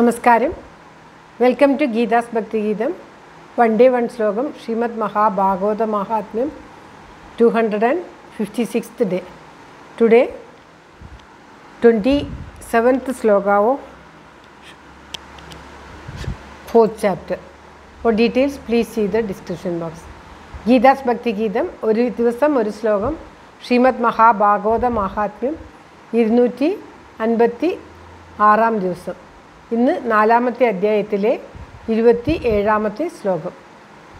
നമസ്കാരം. Welcome to Geetha's Bhakthigeetham. One day one ശ്ലോകം Srimad Mahabhagavata Mahatmyam two hundred and fifty sixth day today twenty seventh ശ്ലോകാവോ fourth chapter for details please see the description box Geetha's Bhakthigeetham ഒരു ദിവസം ഒരു ശ്ലോകം ശ്രീമദ് മഹാഭാഗവത മഹാത്മ്യം ഇരുന്നൂറ്റി അൻപത്തി ആറാം ദിവസം. ഇന്ന് നാലാമത്തെ അധ്യായത്തിലെ ഇരുപത്തി ഏഴാമത്തെ ശ്ലോകം.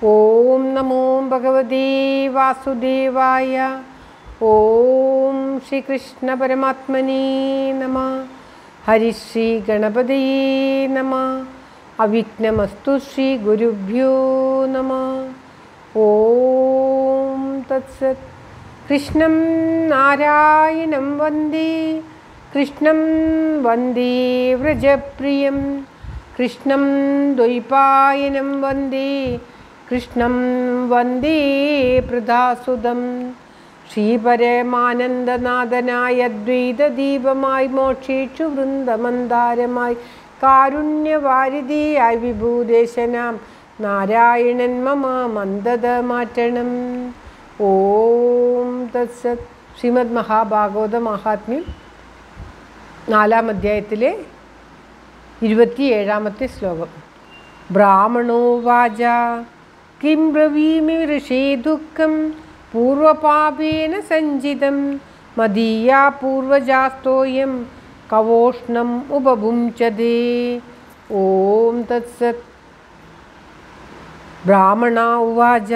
ഓം നമോ ഭഗവതീ വാസുദേവായ ഓം ശ്രീകൃഷ്ണ പരമാത്മനേ നമ ഹരിശ്രീ ഗണപതയേ നമ അവിഘ്നമസ്തു ശ്രീ ഗുരുഭ്യോ നമ. ഓം തത്സത്. കൃഷ്ണം നാരായണം വന്ദേ കൃഷ്ണം വന്ദേ വ്രജപ്രിയം. കൃഷ്ണം ദ്വൈപായനം വന്ദേ. കൃഷ്ണം വന്ദേ പ്രദാസുതം. ശ്രീപരമാനന്ദനാഥനായ ദ്വൈതദീപമായി മോക്ഷേക്ഷു വൃന്ദമന്ദാരമായി കാരുണ്യവാരിധിയായി വിഭൂദേശനാം നാരായണൻ മമ മന്ദത മാറ്റണം. ഓം തത്സത്. ശ്രീമദ് മഹാഭാഗവത മഹാത്മ്യം നാലാം അധ്യായത്തിലെ ഇരുപത്തിയേഴാമത്തെ ശ്ലോകം. ബ്രാഹ്മണോ വാച കിം ബ്രവീമി ഋഷേ ദുഃഖം പൂർവപാപേന സഞ്ചിതം മദീയാ പൂർവജാസ്തോയം കവോഷ്ണം ഉപഭുഞ്ചതേ ഓം തത്സത്. ബ്രാഹ്മണ ഉവാച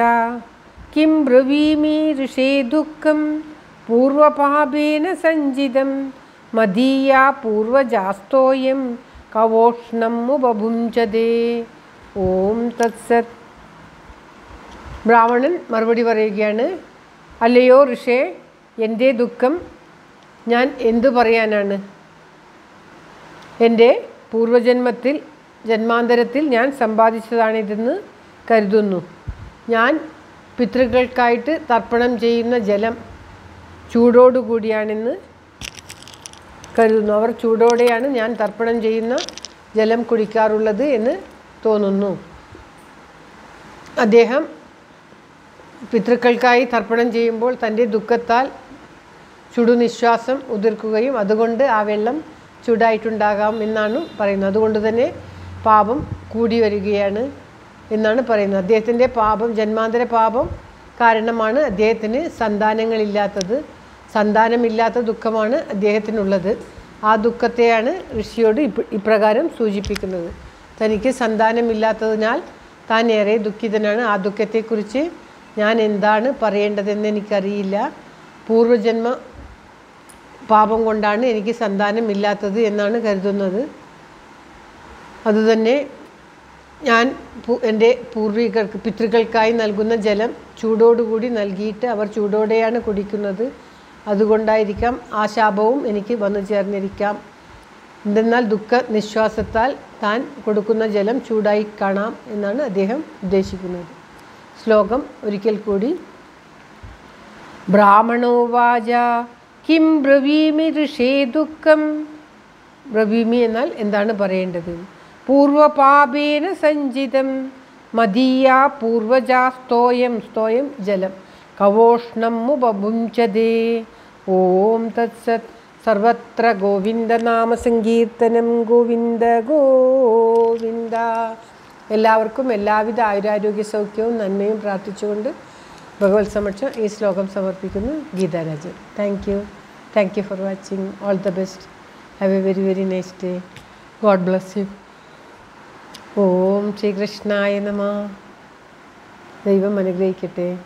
കിം ബ്രവീമി ഋഷേ ദുഃഖം പൂർവപാപേന സഞ്ചിതം മദീയാ പൂർവജാസ്തോയം കവോഷ്ണം ഉപഭുഞ്ചതേ. ഓം തത്സത്. ബ്രാഹ്മണൻ മറുപടി പറയുകയാണ് അല്ലയോ ഋഷേ എന്റെ ദുഃഖം ഞാൻ എന്തു പറയാനാണ്? എന്റെ പൂർവജന്മത്തിൽ ജന്മാന്തരത്തിൽ ഞാൻ സമ്പാദിച്ചതാണിതെന്ന് കരുതുന്നു. ഞാൻ പിതൃക്കൾക്കായിട്ട് തർപ്പണം ചെയ്യുന്ന ജലം ചൂടോടുകൂടിയാണെന്ന് കരുതുന്നു. അവർ ചൂടോടെയാണ് ഞാൻ തർപ്പണം ചെയ്യുന്ന ജലം കുടിക്കാറുള്ളത് എന്ന് തോന്നുന്നു. അദ്ദേഹം പിതൃക്കൾക്കായി തർപ്പണം ചെയ്യുമ്പോൾ തന്റെ ദുഃഖത്താൽ ചുടുനിശ്വാസം ഉതിർക്കുകയും അതുകൊണ്ട് ആ വെള്ളം ചൂടായിട്ടുണ്ടാകാം എന്നാണ് പറയുന്നത്. അതുകൊണ്ട് തന്നെ പാപം കൂടി വരികയാണ് എന്നാണ് പറയുന്നത്. അദ്ദേഹത്തിന്റെ പാപം ജന്മാന്തര പാപം കാരണമാണ് അദ്ദേഹത്തിന് സന്താനങ്ങളില്ലാത്തത്. സന്താനമില്ലാത്ത ദുഃഖമാണ് അദ്ദേഹത്തിനുള്ളത്. ആ ദുഃഖത്തെയാണ് ഋഷിയോട് ഇപ്രകാരം സൂചിപ്പിക്കുന്നത്. തനിക്ക് സന്താനമില്ലാത്തതിനാൽ താൻ ഏറെ ദുഃഖിതനാണ്. ആ ദുഃഖത്തെക്കുറിച്ച് ഞാൻ എന്താണ് പറയേണ്ടതെന്ന് എനിക്കറിയില്ല. പൂർവജന്മ പാപം കൊണ്ടാണ് എനിക്ക് സന്താനമില്ലാത്തത് എന്നാണ് കരുതുന്നത്. അതുതന്നെ ഞാൻ എന്റെ പൂർവികർക്ക് പിതൃക്കൾക്കായി നൽകുന്ന ജലം ചൂടോടുകൂടി നൽകിയിട്ട് അവർ ചൂടോടെയാണ് കുടിക്കുന്നത്. അതുകൊണ്ടായിരിക്കാം ആ ശാപവും എനിക്ക് വന്നു ചേർന്നിരിക്കാം. എന്തെന്നാൽ ദുഃഖ നിശ്വാസത്താൽ താൻ കൊടുക്കുന്ന ജലം ചൂടായി കാണാം എന്നാണ് അദ്ദേഹം ഉദ്ദേശിക്കുന്നത്. ശ്ലോകം ഒരിക്കൽ കൂടി. ബ്രാഹ്മണോ വാച കിം ബ്രവീമി ഋഷേ ദുഃഖം? ബ്രവീമി എന്നാൽ എന്താണ് പറയേണ്ടത്? പൂർവപാപേന സഞ്ചിതം മദീയ പൂർവജാ സ്തോയം സ്തോയം ജലം. കവോഷ്ണം ഉപഭുഞ്ചതേ ഓം തത്സത്. സർവത്ര ഗോവിന്ദനാമസങ്കീർത്തനം ഗോവിന്ദ ഗോവിന്ദ. എല്ലാവർക്കും എല്ലാവിധ ആയുരാരോഗ്യ സൗഖ്യവും നന്മയും പ്രാർത്ഥിച്ചുകൊണ്ട് ഭഗവത് സമക്ഷം ഈ ശ്ലോകം സമർപ്പിക്കുന്നു Geetharajan. Thank you thank you for watching all the best have a very very nice day God bless you Om ശ്രീകൃഷ്ണായ നമ. ദൈവം അനുഗ്രഹിക്കട്ടെ.